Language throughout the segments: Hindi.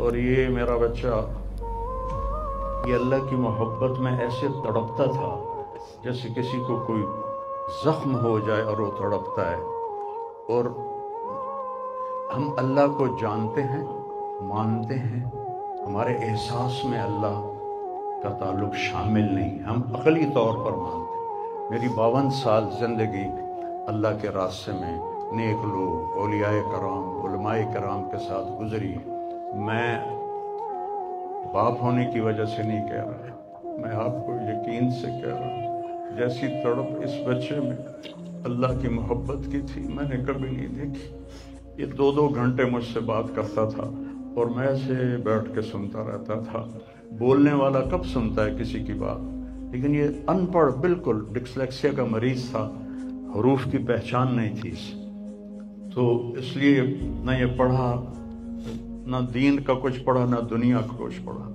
और ये मेरा बच्चा, ये अल्लाह की मोहब्बत में ऐसे तड़पता था, जैसे किसी को कोई जख्म हो जाए और वो तड़पता है। और हम अल्लाह को जानते हैं, मानते हैं, हमारे एहसास में अल्लाह का ताल्लुक शामिल नहीं हम अकली तौर पर मानते हैं। मेरी बावन साल ज़िंदगी अल्लाह के रास्ते में नेक लोग ओलियाए कराम कराम के साथ गुजरी। मैं बाप होने की वजह से नहीं कह रहा मैं आपको यकीन से कह रहा हूँ, जैसी तड़प इस बच्चे में अल्लाह की मोहब्बत की थी, मैंने कभी नहीं देखी। ये दो दो घंटे मुझसे बात करता था और मैं ऐसे बैठ के सुनता रहता था। बोलने वाला कब सुनता है किसी की बात? लेकिन ये अनपढ़, बिल्कुल डिस्लेक्सिया का मरीज़ था, हरूफ की पहचान नहीं थी तो इसलिए न ये पढ़ा ना दीन का कुछ पढ़ा, ना दुनिया का कुछ पढ़ा।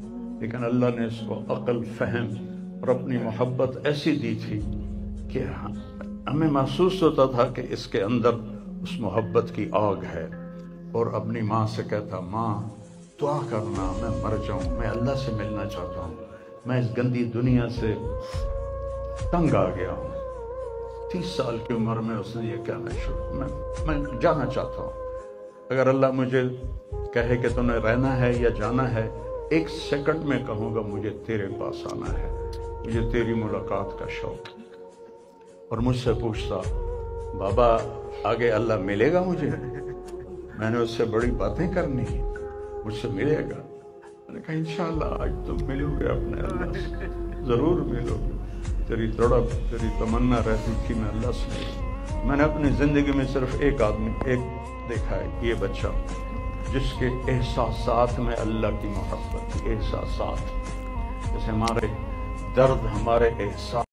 लेकिन अल्लाह ने इसको अकल, फहम और अपनी मोहब्बत ऐसी दी थी कि हमें महसूस होता था कि इसके अंदर उस मोहब्बत की आग है। और अपनी माँ से कहता, माँ, दुआ करना, मैं मर जाऊँ, मैं अल्लाह से मिलना चाहता हूँ। मैं इस गंदी दुनिया से तंग आ गया हूँ। तीस साल की उम्र में उसने ये कहना शुरू, मैं मैं जाना चाहता हूँ। अगर अल्लाह मुझे कहे कि तुम्हें रहना है या जाना है, एक सेकंड में कहूँगा, मुझे तेरे पास आना है। मुझे तेरी मुलाकात का शौक और मुझसे पूछता, बाबा, आगे अल्लाह मिलेगा मुझे? मैंने उससे बड़ी बातें करनी है, मुझसे मिलेगा। मैंने कहा, इंशाल्लाह, आज तुम मिलोगे अपने अल्लाह से। ज़रूर मिलोगे। तेरी तड़प तेरी तमन्ना रहती थी मैं अल्लाह से मैंने अपनी ज़िंदगी में सिर्फ़ एक आदमी, एक देखा है, ये बच्चा। जिसके एहसास में अल्लाह की मोहब्बत एहसास जैसे हमारे दर्द हमारे एहसास